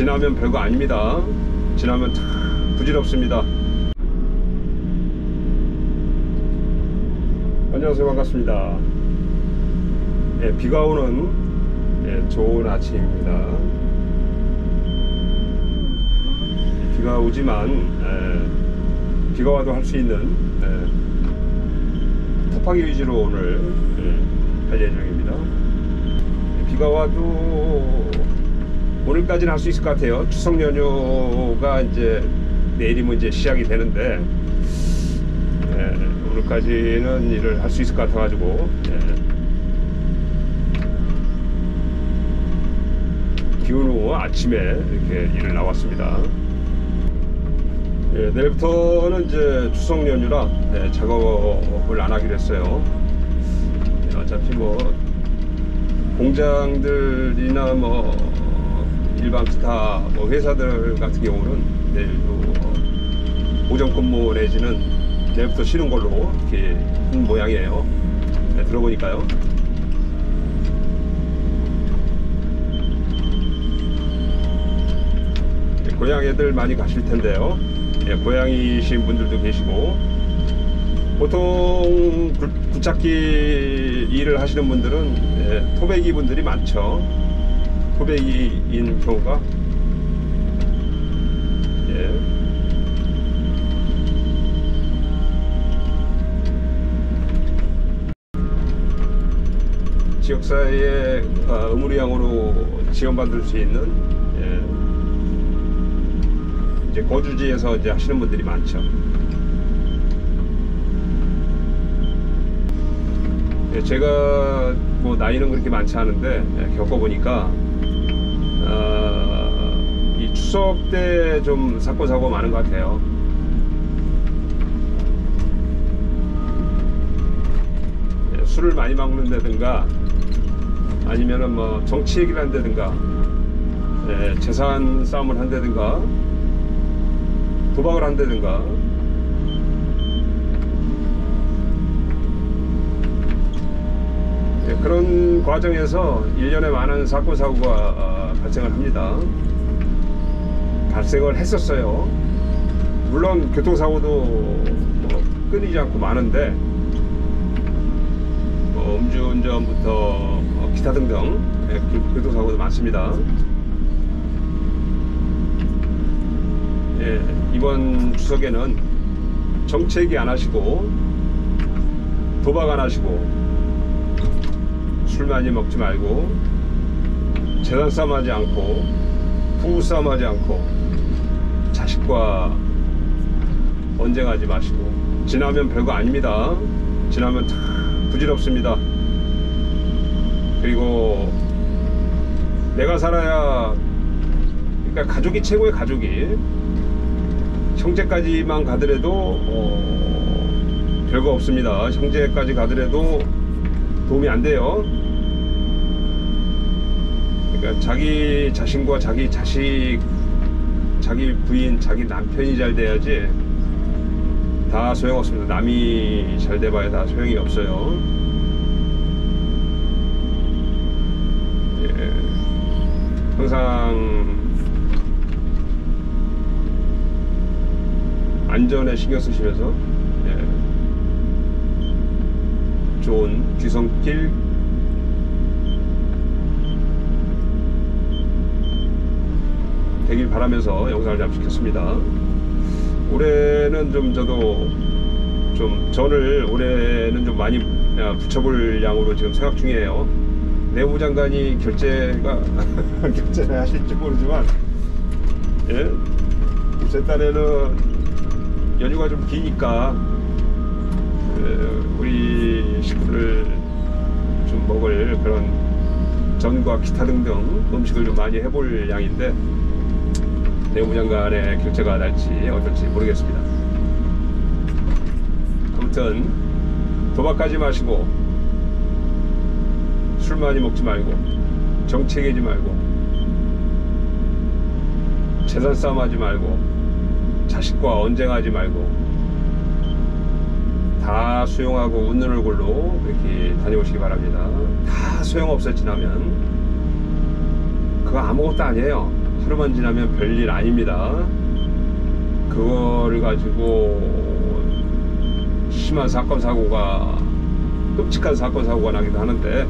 지나면 별거 아닙니다. 지나면 참 부질없습니다. 안녕하세요. 반갑습니다. 예, 비가 오는 예, 좋은 아침입니다. 비가 오지만 예, 비가 와도 할 수 있는 예, 톱하기 위주로 오늘 예, 할 예정입니다. 예, 비가 와도 오늘까지는 할 수 있을 것 같아요. 추석 연휴가 이제 내일이면 이제 시작이 되는데 예, 오늘까지는 일을 할 수 있을 것 같아가지고 예, 후 아침에 이렇게 일을 나왔습니다. 예, 내일부터는 이제 추석 연휴라 예, 작업을 안 하기로 했어요. 예, 어차피 뭐 공장들이나 뭐 일반 기타 뭐 회사들 같은 경우는 내일도 오전 근무 내지는 내일부터 쉬는 걸로 이렇게 한 모양이에요. 네, 들어보니까요. 예, 고향 애들 많이 가실 텐데요. 예, 고향이신 분들도 계시고 보통 굴- 굴착기 일을 하시는 분들은 예, 토백이 분들이 많죠. 토백이인 경우가 예. 지역사회에 어, 의무리양으로 지원받을 수 있는 예, 이제 거주지에서 이제 하시는 분들이 많죠. 예, 제가 뭐 나이는 그렇게 많지 않은데 예, 겪어보니까 어, 이 추석 때 좀 사건 사고 많은 것 같아요. 예, 술을 많이 먹는다든가 아니면은 뭐 정치 얘기를 한다든가 예, 재산 싸움을 한다든가 도박을 한다든가 예, 그런 과정에서 일련에 많은 사건 사고가 어, 발생을 합니다. 발생을 했었어요. 물론 교통사고도 뭐 끊이지 않고 많은데 뭐 음주운전부터 어, 기타 등등 예, 교- 교통사고도 많습니다. 예, 이번 추석에는 정체기 안 하시고 도박 안 하시고 술 많이 먹지 말고 재산 싸움 하지 않고 부부 싸움 하지 않고 자식과 언쟁하지 마시고. 지나면 별거 아닙니다. 지나면 다 부질없습니다. 그리고 내가 살아야 그러니까 가족이 최고의 가족이. 형제까지만 가더라도 어, 별거 없습니다. 형제까지 가더라도 도움이 안 돼요 그러니까 자기 자신과 자기 자식, 자기 부인, 자기 남편이 잘 돼야지 다 소용없습니다. 남이 잘 돼봐야 다 소용이 없어요. 예. 항상 안전에 신경 쓰시면서 예. 좋은 귀성길 되길 바라면서 영상을 잠시켰습니다. 올해는 좀 저도 좀 전을 올해는 좀 많이 아, 붙여볼 양으로 지금 생각 중이에요. 내무장관이 결제가 결제를 하실지 모르지만 예? 제 딴에는 연휴가 좀 기니까 예, 우리 식구들 좀 먹을 그런 전과 기타 등등 음식을 좀 많이 해볼 양인데 내무장관의 결제가 날지 어떨지 모르겠습니다. 아무튼 도박하지 마시고 술 많이 먹지 말고 정책이지 말고 재산 싸움하지 말고 자식과 언쟁하지 말고 다 수용하고 웃는 얼굴로 이렇게 다녀오시기 바랍니다. 다 소용없어 지나면 그거 아무것도 아니에요. 하루만 지나면 별일 아닙니다. 그거를 가지고 심한 사건 사고가 끔찍한 사건 사고가 나기도 하는데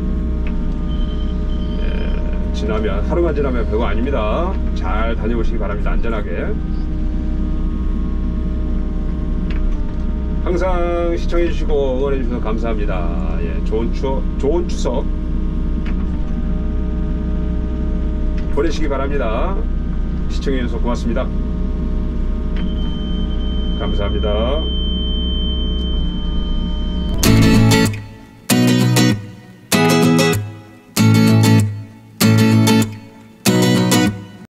예, 지나면 하루만 지나면 별거 아닙니다. 잘 다녀오시기 바랍니다. 안전하게. 항상 시청해주시고 응원해주셔서 감사합니다. 예, 좋은 추 좋은 추석 보내시기 바랍니다. 시청해주셔서 고맙습니다. 감사합니다.